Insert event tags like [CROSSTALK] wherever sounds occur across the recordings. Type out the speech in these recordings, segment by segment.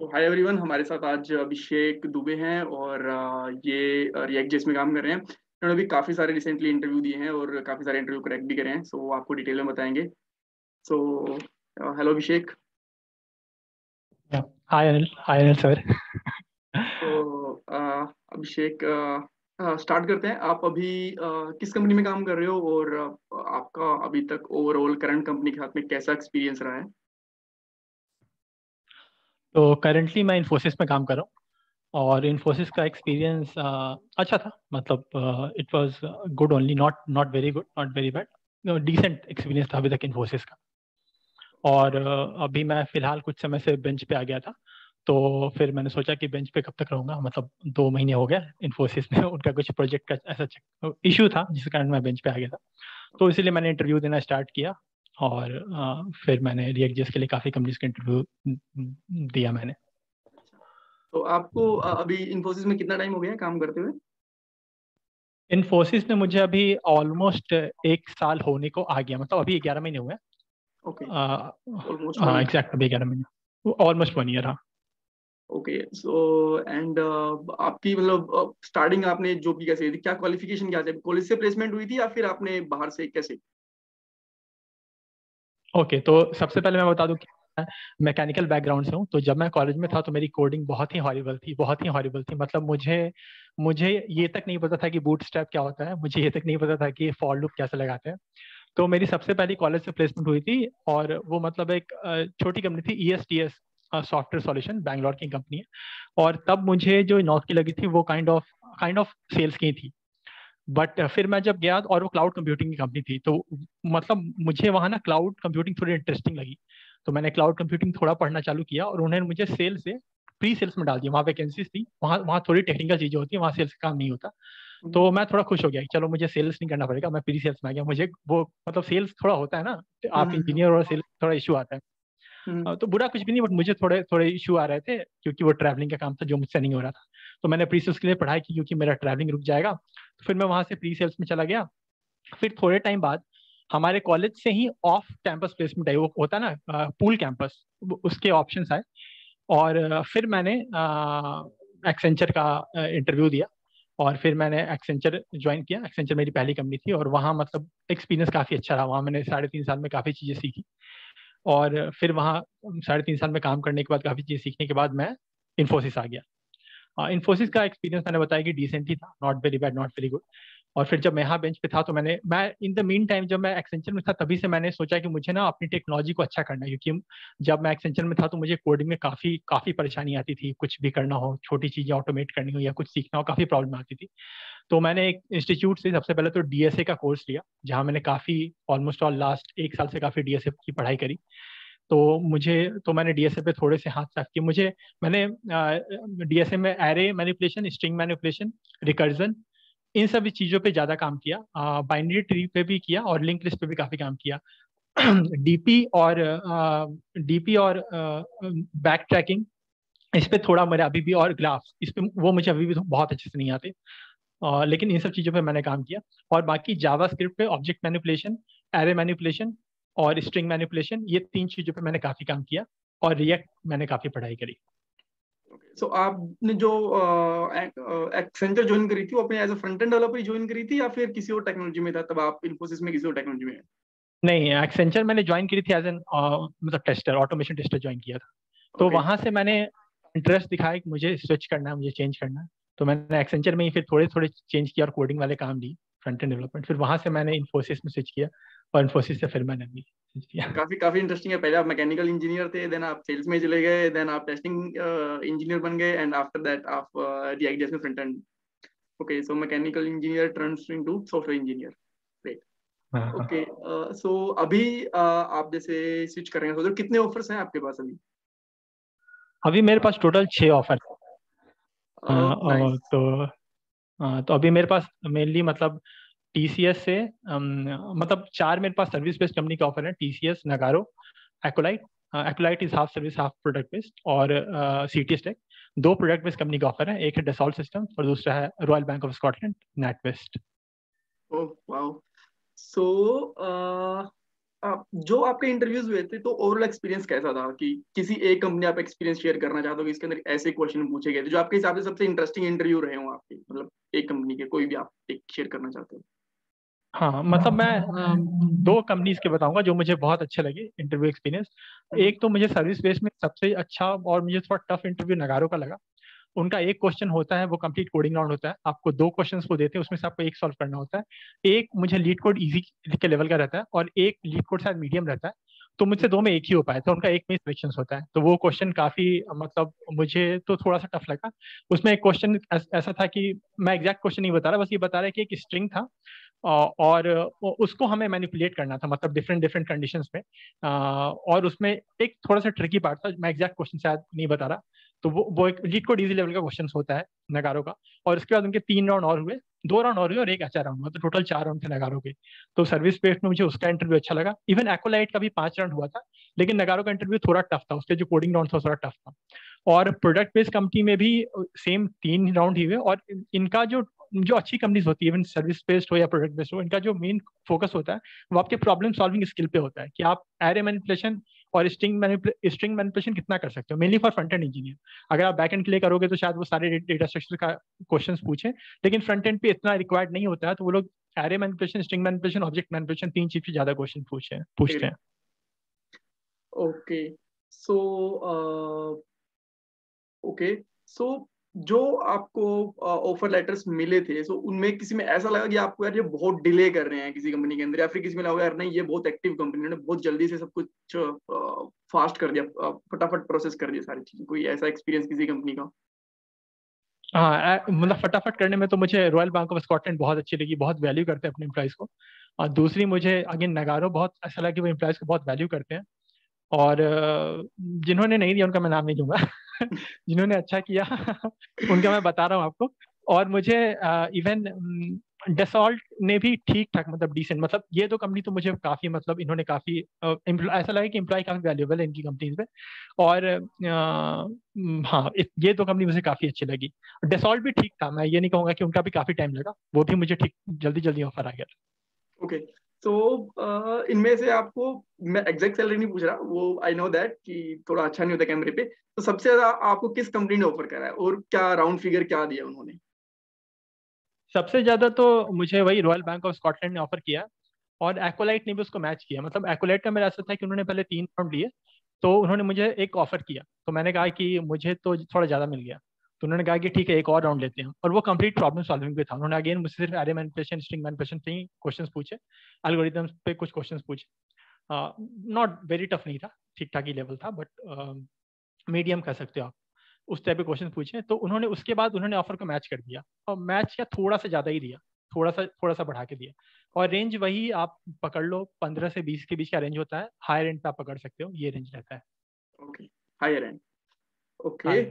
तो hi everyone हमारे साथ आज अभिषेक दुबे हैं और ये रिएक्ट जेस में काम कर रहे हैं। उन्होंने भी काफ़ी सारे रिसेंटली इंटरव्यू दिए हैं और काफ़ी सारे इंटरव्यू क्रैक भी करे हैं सो वो आपको डिटेल में बताएँगे। So hello Abhishek. Hi Anil hi Anil sir तो अभिषेक स्टार्ट करते हैं। आप अभी किस कंपनी में काम कर रहे हो और आपका अभी तक ओवरऑल करंट कंपनी के हाथ में कैसा एक्सपीरियंस रहा है? तो करेंटली मैं इन्फोसिस में काम कर रहा हूँ और इन्फोसिस का एक्सपीरियंस अच्छा था। मतलब it was good only not not very good not very bad decent experience था अभी तक इन्फोसिस का। और uh, अभी मैं फ़िलहाल कुछ समय से बेंच पे आ गया था तो फिर मैंने सोचा कि बेंच पे कब तक रहूँगा? मतलब दो महीने हो गया इन्फोसिस में [LAUGHS] उनका कुछ प्रोजेक्ट का ऐसा इशू था जिस कारण मैं बेंच पे आ गया था। तो इसीलिए मैंने इंटरव्यू देना स्टार्ट किया। और आ, फिर मैंने रिएक्ट के लिए काफ़ी कंपनीज़ का इंटरव्यू दिया मैंने। तो आपको अभी इन्फोसिस में कितना टाइम हो गया काम करते हुए? इन्फोसिस में मुझे अभी ऑलमोस्ट एक साल होने को आ गया मतलब अभी ग्यारह महीने हुए ओके। हाँ एग्जैक्ट अभी ग्यारह महीने। ऑलमोस्ट वन ईयर हाँ। ओके सो एंड आपकी मतलब स्टार्टिंग आपने जो भी कैसे क्या क्वालिफिकेशन क्या थे? कॉलेज से प्लेसमेंट हुई थी या फिर आपने बाहर से कैसे? ओके तो सबसे पहले मैं बता दूँ कि मैकेनिकल बैकग्राउंड से हूँ तो जब मैं कॉलेज में था तो मेरी कोडिंग बहुत ही हॉरिबल थी, बहुत ही हॉरिबल थी। मतलब मुझे मुझे ये तक नहीं पता था कि बूट स्टेप क्या होता है, मुझे ये तक नहीं पता था कि फॉर लुप कैसे लगाते हैं। तो मेरी सबसे पहली कॉलेज से प्लेसमेंट हुई थी और वो मतलब एक छोटी कंपनी थी E S T S software solution Bangalore की कंपनी है। और तब मुझे जो नौकरी लगी थी वो kind of kind of sales की थी। बट uh, फिर मैं जब गया और वो क्लाउड कंप्यूटिंग की कंपनी थी तो मतलब मुझे वहाँ ना क्लाउड कंप्यूटिंग थोड़ी इंटरेस्टिंग लगी। तो मैंने क्लाउड कंप्यूटिंग थोड़ा पढ़ना चालू किया और उन्होंने मुझे सेल्स से प्री सेल्स में डाल दिया। वहाँ वैकेंसीज थी वहाँ वहाँ थोड़ी टेक्निकल चीज़ें होती है वहाँ सेल्स का काम नहीं होता। तो मैं थोड़ा खुश हो गया चलो मुझे सेल्स नहीं करना पड़ेगा मैं प्री सेल्स में आ गया। मुझे वो मतलब सेल्स थोड़ा होता है ना आप इंजीनियर और सेल्स थोड़ा इशू आता है। हम्म। तो बुरा कुछ भी नहीं, बट मुझे थोड़े थोड़े इशू आ रहे थे, क्योंकि वो ट्रैवलिंग का काम था जो मुझसे नहीं हो रहा था। तो मैंने प्री सेल्स के लिए पढ़ाई की, क्योंकि मेरा ट्रैवलिंग रुक जाएगा। तो फिर मैं वहाँ से प्री सेल्स में चला गया। फिर थोड़े टाइम बाद हमारे कॉलेज से ही ऑफ़ कैंपस प्लेसमेंट है वो होता ना पूल कैंपस उसके ऑप्शन आए। और फिर मैंने एक्सेंचर का इंटरव्यू दिया। और फिर मैंने एक्सेंचर ज्वाइन किया। एक्सेंचर मेरी पहली कंपनी थी और वहाँ मतलब एक्सपीरियंस काफ़ी अच्छा रहा। वहाँ मैंने साढ़े तीन साल में काफ़ी चीज़ें सीखी। और फिर वहाँ साढ़े तीन साल में काम करने के बाद, काफ़ी चीज़ सीखने के बाद मैं इन्फोसिस आ गया। इन्फोसिस का एक्सपीरियंस मैंने बताया कि डिसेंट ही था not very bad not very good और फिर जब मैं यहाँ बेंच पे था तो मैंने, मैं इन द मीन टाइम जब मैं एक्सेंचर में था तभी से मैंने सोचा कि मुझे ना अपनी टेक्नोलॉजी को अच्छा करना है, क्योंकि जब मैं एक्सेंचर में था तो मुझे कोडिंग में काफ़ी काफ़ी परेशानी आती थी, कुछ भी करना हो, छोटी चीज़ें ऑटोमेट करनी हो या कुछ सीखना हो, काफ़ी प्रॉब्लम आती थी। तो मैंने एक इंस्टीट्यूट से सबसे पहले तो डीएसए का कोर्स लिया, जहाँ मैंने काफ़ी ऑलमोस्ट ऑल लास्ट एक साल से काफ़ी डीएसए की पढ़ाई करी। तो मुझे तो मैंने डीएसए पे थोड़े से हाथ साफ़ किए। मुझे, मैंने डीएसए में array manipulation string manipulation recursion इन सभी चीज़ों पे ज़्यादा काम किया बाइनरी ट्री पे भी किया और लिंक लिस्ट पे भी काफ़ी काम किया। [CLEARS THROAT] डीपी और डीपी और बैक ट्रैकिंग इस पे थोड़ा मेरे अभी भी और ग्राफ्स इस पे वो मुझे अभी भी बहुत अच्छे से नहीं आते। Uh, लेकिन इन सब चीज़ों पे मैंने काम किया। और बाकी जावा स्क्रिप्ट पे ऑब्जेक्ट मैनिपुलेशन एरे मैनिपुलेशन और स्ट्रिंग मैनिपुलेशन ये तीन चीज़ों पे मैंने काफ़ी काम किया और रिएक्ट मैंने काफ़ी पढ़ाई करी। सो so, आपने जो एक्सेंचर ज्वाइन करी थी वो अपने as a front end developer join करी थी या फिर किसी और टेक्नोलॉजी में था तब आप इन्फोसिस में किसी और टेक्नोलॉजी में नहीं एक्सेंचर मैंने ज्वाइन करी थी एज एन मतलब टेस्टर ऑटोमेशन टेस्टर ज्वाइन किया था। तो okay. वहाँ से मैंने इंटरेस्ट दिखाया कि मुझे स्विच करना है मुझे चेंज करना है। तो मैंने एक्सेंचर में ही फिर थोड़े थोड़े चेंज किया और कोडिंग वाले काम ली फ्रंट एंड डेवलपमेंट फिर वहाँ से मैंने इन्फोसिस में स्विच किया और इन्फोसिस से फिर मैंने भी काफ़ी काफ़ी इंटरेस्टिंग है। पहले आप मैकेनिकल इंजीनियर थे देन आप सेल्स में चले गए देन आप टेस्टिंग इंजीनियर uh, बन गए एंड आफ्टर दैट आप डीआईडीएस uh, में front end okay so mechanical engineer turns into software engineer great okay so अभी uh, आप जैसे स्विच कर रहे हैं तो कितने ऑफर्स हैं आपके पास अभी? अभी मेरे पास टोटल छह ऑफ़र तो तो अभी मेरे पास मेनली मतलब टीसीएस से मतलब चार मेरे पास सर्विस बेस्ड कंपनी का ऑफ़र है TCS Nagarro Accolite Accolite is half service half product based और सी टी टेक दो प्रोडक्ट बेस्ड कंपनी का ऑफ़र है, एक है डेसॉल्ट सिस्टम और दूसरा है Royal Bank of Scotland NatWest so जो आपके इंटरव्यूज़ हुए थे तो ओवरऑल एक्सपीरियंस कैसा था? कि किसी एक कंपनी आप एक्सपीरियंस शेयर करना चाहते हो, कि इसके अंदर ऐसे क्वेश्चन पूछे गए थे, जो आपके हिसाब से सबसे इंटरेस्टिंग इंटरव्यू रहे हो आपके मतलब एक कंपनी के, कोई भी आप एक शेयर करना चाहते हो? हाँ मतलब मैं दो कंपनीज़ के बताऊँगा जो मुझे बहुत अच्छे लगे इंटरव्यू एक्सपीरियंस एक तो मुझे सर्विस बेस में सबसे अच्छा और मुझे थोड़ा टफ इंटरव्यू नगारों का लगा। उनका एक क्वेश्चन होता है वो कंप्लीट कोडिंग राउंड होता है। आपको दो क्वेश्चंस को देते हैं उसमें से आपको एक सॉल्व करना होता है। एक मुझे लीड कोड इजी के लेवल का रहता है और एक लीड कोड शायद मीडियम रहता है। तो मुझसे दो में एक ही हो पाया तो उनका एक में सिलेक्शन होता है। तो वो क्वेश्चन काफ़ी मतलब मुझे तो थोड़ा सा टफ लगा। उसमें एक क्वेश्चन ऐसा था कि मैं एग्जैक्ट क्वेश्चन नहीं बता रहा बस ये बता रहा है कि एक स्ट्रिंग था। और उसको हमें मैनिपुलेट करना था मतलब डिफरेंट डिफरेंट कंडीशन में और उसमें एक थोड़ा सा ट्रिकी पार्ट था, मैं एग्जैक्ट क्वेश्चन शायद नहीं बता रहा। तो वो वो एक लीड कोड इजी लेवल का क्वेश्चन होता है नगारों का। और उसके बाद उनके तीन राउंड और हुए। दो राउंड और हुए और एक अच्छा राउंड हुआ तो टोटल चार राउंड थे नगारों के। तो सर्विस बेस्ड में मुझे उसका इंटरव्यू अच्छा लगा। इवन एक्ोलाइट का भी पाँच राउंड हुआ था, लेकिन नगारों का इंटरव्यू थोड़ा टफ था। उसके जो कोडिंग राउंड था, थोड़ा टफ था। और प्रोडक्ट बेस्ड कंपनी में भी सेम तीन राउंड ही हुए। और इनका जो जो अच्छी कंपनीज़ होती है इवन सर्विस बेस्ड हो या प्रोडक्ट बेस्ड हो, इनका जो मेन फोकस होता है, वो आपके प्रॉब्लम सॉल्विंग स्किल पे होता है कि आप एरे मैनिपुलेशन और स्ट्रिंग स्ट्रिंग मैनिपुलेशन कितना कर सकते हो? Mainly for front end engineer अगर आप बैक एंड के लिए करोगे तो शायद वो सारे डेटा स्ट्रक्चर का क्वेश्चन पूछे, लेकिन फ्रंट एंड पे इतना रिक्वायर्ड नहीं होता है तो वो लोग array manipulation string manipulation object manipulation तीन चीज़ से ज़्यादा क्वेश्चन पूछे, पूछते हैं। ओके सो ओके सो जो आपको ऑफ़र लेटर्स मिले थे सो उनमें किसी में ऐसा लगा कि आपको यार ये बहुत डिले कर रहे हैं किसी कंपनी के अंदर, या फिर किसी में लगा यार नहीं, ये बहुत एक्टिव कंपनी ने बहुत जल्दी से सब कुछ फास्ट कर दिया फटाफट प्रोसेस कर दिया सारी चीज़ें। कोई ऐसा एक्सपीरियंस किसी कंपनी का? हाँ मतलब फटाफट करने में तो मुझे रॉयल बैंक ऑफ़ स्कॉटलैंड बहुत अच्छी लगी, बहुत वैल्यू करते हैं अपने एम्प्लॉयज़ को। और दूसरी मुझे, अगेन नगारो बहुत ऐसा लगा कि वो एम्प्लॉयज़ को बहुत वैल्यू करते हैं। और जिन्होंने नहीं दिया उनका मैं नाम नहीं दूँगा। [LAUGHS] जिन्होंने अच्छा किया, [LAUGHS] उनका मैं बता रहा हूँ आपको। और मुझे इवन डेसॉल्ट ने भी ठीक ठाक मतलब डिसेंट मतलब ये दो कंपनी तो मुझे काफ़ी मतलब इन्होंने काफ़ी ऐसा लगा कि एम्प्लॉय काफ़ी वैल्यूबल है इनकी कंपनीज़ में और हाँ ये दो कंपनी मुझे काफ़ी अच्छी लगी। डेसॉल्ट भी ठीक था, मैं ये नहीं कहूँगा कि उनका भी काफ़ी टाइम लगा, वो भी मुझे ठीक जल्दी जल्दी ऑफ़र आ गया ओके okay. तो इनमें से आपको, मैं एग्जैक्ट सैलरी नहीं पूछ रहा, वो आई नो दैट कि थोड़ा अच्छा नहीं होता कैमरे पे तो सबसे ज़्यादा आपको किस कंपनी ने ऑफ़र करा है और क्या राउंड फिगर क्या दिया उन्होंने? सबसे ज़्यादा तो मुझे वही रॉयल बैंक ऑफ़ स्कॉटलैंड ने ऑफ़र किया और एकोलाइट ने भी उसको मैच किया। मतलब एकोलाइट का मेरा ऐसा था कि उन्होंने पहले तीन राउंड लिए तो उन्होंने मुझे एक ऑफ़र किया। तो मैंने कहा कि मुझे तो थोड़ा ज़्यादा मिल गया। तो उन्होंने कहा कि ठीक है एक और राउंड लेते हैं। और वो कंप्लीट प्रॉब्लम सॉल्विंग पे था। उन्होंने अगेन मुझसे सिर्फ़ एरे मैनिपुलेशन स्ट्रिंग मैनिपुलेशन पे ही क्वेश्चंस पूछे एल्गोरिथम्स पे कुछ क्वेश्चंस पूछे। नॉट वेरी टफ नहीं था ठीक ठाक ही लेवल था बट मीडियम कह सकते हो आप। उस टाइप के क्वेश्चन पूछे तो उन्होंने उसके बाद उन्होंने ऑफ़र को मैच कर दिया। और मैच क्या थोड़ा सा ज़्यादा ही दिया थोड़ा सा थोड़ा सा बढ़ा के दिया। और रेंज वही आप पकड़ लो पंद्रह से बीस के बीच का रेंज होता है हायर एंड पे आप पकड़ सकते हो ये रेंज रहता है। ओके हायर एंड ओके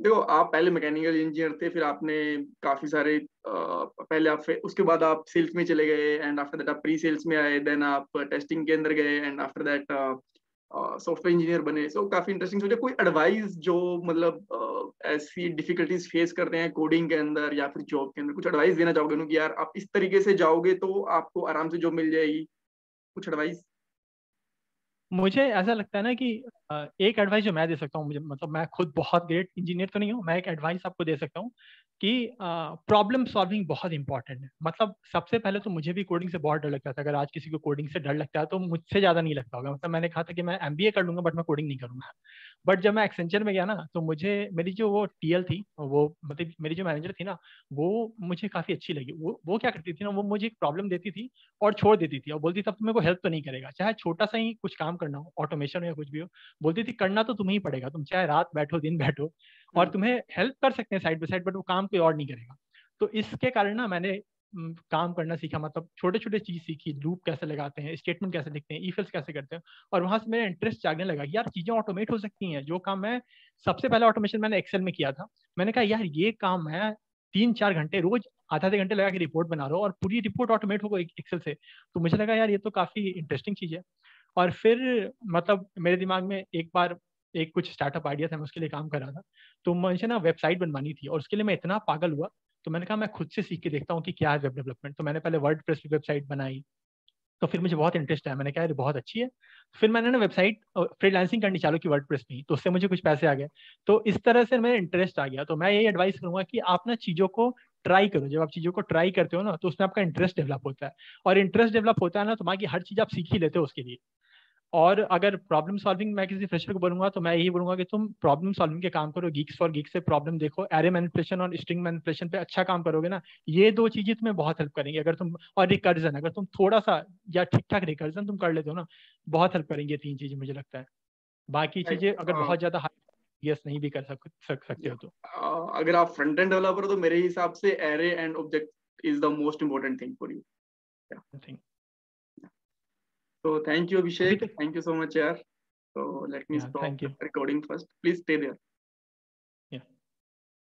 देखो आप पहले मैकेनिकल इंजीनियर थे फिर आपने काफ़ी सारे पहले आप उसके बाद आप सेल्स में चले गए एंड आफ्टर दैट आप प्री सेल्स में आए देन आप टेस्टिंग के अंदर गए and after that software engineer बने। सो so, काफ़ी इंटरेस्टिंग सोचा। कोई एडवाइस जो मतलब ऐसी डिफिकल्टीज फेस करते हैं कोडिंग के अंदर या फिर जॉब के अंदर? कुछ एडवाइस देना चाहोगे ना कि यार आप इस तरीके से जाओगे तो आपको आराम से जॉब मिल जाएगी? कुछ एडवाइस मुझे ऐसा लगता है ना कि एक एडवाइस जो मैं दे सकता हूँ, मुझे मतलब मैं खुद बहुत ग्रेट इंजीनियर तो नहीं हूँ, मैं एक एडवाइस आपको दे सकता हूँ कि प्रॉब्लम सॉल्विंग बहुत इंपॉर्टेंट है। मतलब सबसे पहले तो मुझे भी कोडिंग से बहुत डर लगता था। अगर आज किसी को कोडिंग से डर लगता है तो मुझसे ज़्यादा नहीं लगता होगा। मतलब मैंने कहा था कि मैं एमबीए कर लूँगा बट मैं कोडिंग नहीं करूँगा। बट जब मैं एक्सेंचर में गया ना तो मुझे मेरी जो वो टीएल थी वो मतलब मेरी जो मैनेजर थी ना वो मुझे काफ़ी अच्छी लगी। वो वो क्या करती थी ना वो मुझे एक प्रॉब्लम देती थी और छोड़ देती थी। और बोलती तब तो मेरे को हेल्प तो नहीं करेगा। चाहे छोटा सा ही कुछ काम करना हो ऑटोमेशन हो या कुछ भी हो बोलती थी करना तो तुम्हें ही पड़ेगा। तुम चाहे रात बैठो दिन बैठो और तुम्हें हेल्प कर सकते हैं साइड बाई साइड बट वो काम कोई और नहीं करेगा। तो इसके कारण ना मैंने काम करना सीखा मतलब छोटे छोटे चीज़ सीखी, लूप कैसे लगाते हैं, स्टेटमेंट कैसे लिखते हैं, ईफिल्स कैसे करते हैं, और वहाँ से मेरा इंटरेस्ट जागने लगा यार चीज़ें ऑटोमेट हो सकती हैं, जो काम मैं, सबसे पहले ऑटोमेशन मैंने एक्सेल में किया था। मैंने कहा, यार, ये काम है तीन चार घंटे रोज आधा आधे घंटे लगा के रिपोर्ट बना रहा हूँ और पूरी रिपोर्ट ऑटोमेट होगा एक्सेल से। तो मुझे लगा, यार, ये तो काफ़ी इंटरेस्टिंग चीज़ है। और फिर मतलब मेरे दिमाग में एक बार एक कुछ स्टार्टअप आइडिया था, मैं उसके लिए काम कर रहा था। तो मुझे ना वेबसाइट बनवानी थी और उसके लिए मैं इतना पागल हुआ तो मैंने कहा, मैं खुद से सीख के देखता हूँ कि क्या है वेब डेवलपमेंट तो मैंने पहले वर्ड प्रेस वेबसाइट बनाई। तो फिर मुझे बहुत इंटरेस्ट आया। मैंने कहा बहुत अच्छी है। फिर मैंने ना वेबसाइट फ्रीलांसिंग करनी चालू की वर्ड में तो उससे मुझे कुछ पैसे आ गए। तो इस तरह से मेरा इंटरेस्ट आ गया। तो मैं यही एडवाइस करूँगा कि आप ना चीज़ों को ट्राई करो। जब आप चीज़ों को ट्राई करते हो ना तो उसमें आपका इंटरेस्ट डेवलप होता है। और इंटरेस्ट डेवलप होता है ना तो बाकी हर चीज़ आप सीख ही लेते हो उसके लिए। और अगर प्रॉब्लम सॉल्विंग मैं किसी फ्रेशर को बोलूँगा तो मैं यही बोलूँगा कि तुम प्रॉब्लम सॉल्विंग के काम करो गीक्स फॉर गीक्स से प्रॉब्लम देखो एरे मैनिपुलेशन और स्ट्रिंग मैनिपुलेशन पे अच्छा काम करोगे ना ये दो चीज़ें तुम्हें बहुत हेल्प करेंगे। अगर तुम और रिकर्जन अगर तुम थोड़ा सा या ठीक ठाक रिकर्जन तुम कर लेते हो ना बहुत हेल्प करेंगे तीन चीज़ें मुझे लगता है। बाकी चीज़ें अगर हाँ। बहुत ज़्यादा यस नहीं भी कर सक, सक सकते हो तो। अगर आप फ्रंट एंड डेवलपर हो तो मेरे हिसाब से array and object is the most important thing for you think So thank you, Abhishek. Thank you so much, yaar. So let me yeah, stop recording first. Please stay there.